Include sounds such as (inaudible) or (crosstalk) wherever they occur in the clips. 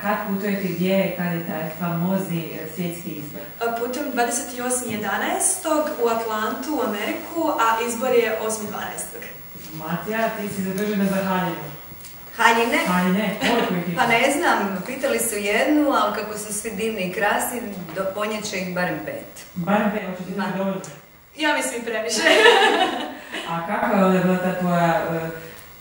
Kad putujete gdje, kad je taj famozni e, svjetski izbor? Putujem 28.11. u Atlantu, u Ameriku, a izbor je 8.12. Matija, ti si zadužena za haljinu. Haljine? Haljine, koliko ih? Pa ne znam, pitali su jednu, ali kako su svi divni i krasni, do ponjeće ih barem pet. Barem pet, hoće ti Ma. dovoljno. Ja mislim previše. (laughs) A kakva je bila ta tvoja,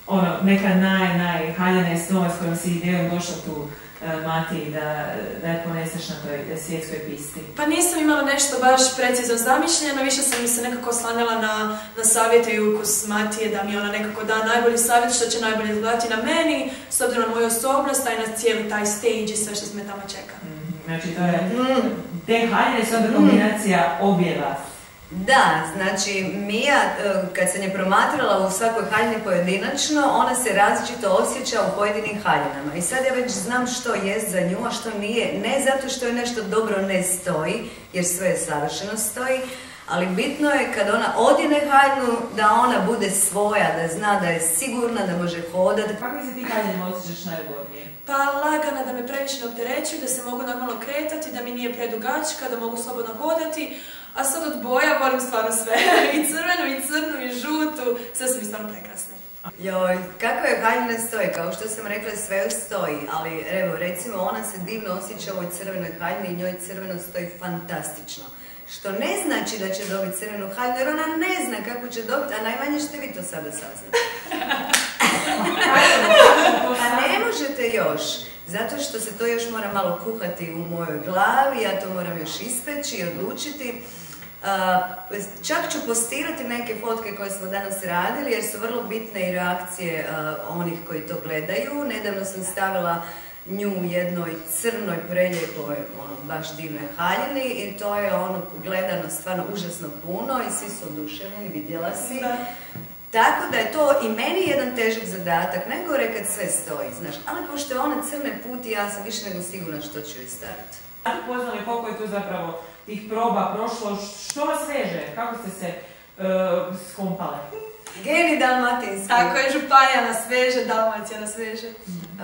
ono, neka naj, naj haljina snova s kojom si idejom došla tu e, Mati da, da je poneseš na toj svjetskoj pisti? Pa nisam imala nešto baš precizno zamišljeno, više sam mi se nekako oslanjala na, na savjete i ukus Matije, da mi ona nekako da najbolji savjet što će najbolje izgledati na meni, s obzirom na moju osobnost, a i na cijeli taj stage i sve što me tamo čeka. Mhm, Znači to je, Mm. te onda kombinacija obje vas. Da, znači Mija, e, kad sam je promatrala u svakoj haljini pojedinačno, ona se različito osjeća u pojedinim haljinama. I sad ja već znam što jest za nju, a što nije. Ne zato što je nešto dobro ne stoji, jer sve je savršeno stoji, ali bitno je kad ona odjene haljinu, da ona bude svoja, da zna da je sigurna, da može hodati. Kako se ti haljinama osjećaš najugodnije? Pa lagana da me previše ne opterećuju, da se mogu normalno kretati, da mi nije predugačka, da mogu slobodno hodati, a sad od boja volim stvarno sve. (laughs) I crvenu, i crnu, i žutu, sve su mi stvarno prekrasne. Joj, kako je haljina stoji, kao što sam rekla sve stoji, ali evo recimo ona se divno osjeća u ovoj crvenoj haljini i njoj crveno stoji fantastično. Što ne znači da će dobiti crvenu haljinu, jer ona ne zna kako će dobiti, a najmanje ćete vi to sada saznati. A ne možete još, zato što se to još mora malo kuhati u mojoj glavi, ja to moram još ispeći i odlučiti. Čak ću postirati neke fotke koje smo danas radili jer su vrlo bitne i reakcije onih koji to gledaju. Nedavno sam stavila nju u jednoj crnoj preljepoj, ono, baš divnoj haljini i to je ono gledano stvarno užasno puno i svi su oduševljeni, vidjela si. Da. Tako da je to i meni jedan težak zadatak, najgore kad sve stoji, znaš. Ali pošto je ona crne puti, ja sam više nego sigurna što ću joj staviti. Poznali koliko je tu zapravo tih proba prošlo, što vas veže, kako ste se uh, skompale? Geni dalmatinski. Tako je, Županija nas veže, Dalmacija nas veže.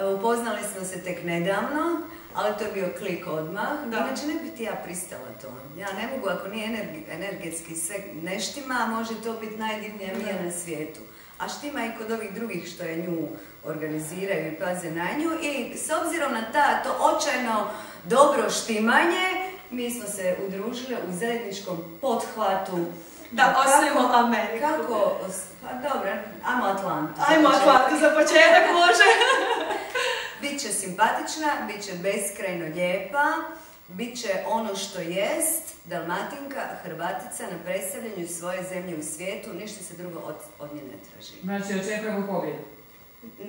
E, Upoznali smo se tek nedavno, ali to je bio klik odmah. Da. Inače ne bi ti ja pristala to. Ja ne mogu, ako nije energi- energetski sve neštima, može to biti najdivnija mija na svijetu. A štima i kod ovih drugih što je nju organiziraju i paze na nju. I s obzirom na ta, to očajno dobro štimanje, mi smo se udružile u zajedničkom pothvatu. Da, osvojimo Ameriku. Kako, pa dobro, ajmo Atlantu. Ajmo. Atlantu, za početak može. (laughs) Biće simpatična, bit će beskrajno lijepa, bit će ono što jest, Dalmatinka, Hrvatica na predstavljanju svoje zemlje u svijetu, ništa se drugo od, od nje ne traži. Znači, očekujemo pobjedu.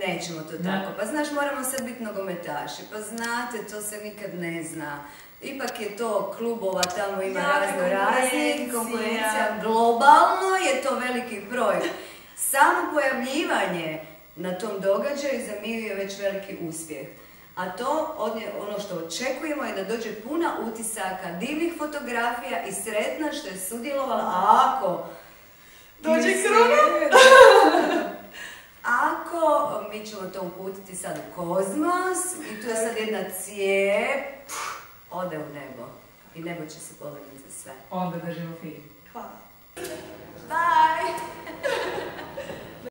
Nećemo to tako, pa znaš moramo sad biti nogometaši, pa znate, to se nikad ne zna. Ipak je to klubova, tamo ima razno raznih konkurencija. globalno je to veliki broj. Samo pojavljivanje na tom događaju za Miju je već veliki uspjeh. A to, ono što očekujemo je da dođe puna utisaka, divnih fotografija i sretna što je sudjelovala, a ako Dođe mi (laughs) mi ćemo to uputiti sad u kozmos i tu je sad jedna cijep, ode u nebo. I nebo će se povrnuti za sve. Onda držimo film. Hvala. Bye! (laughs)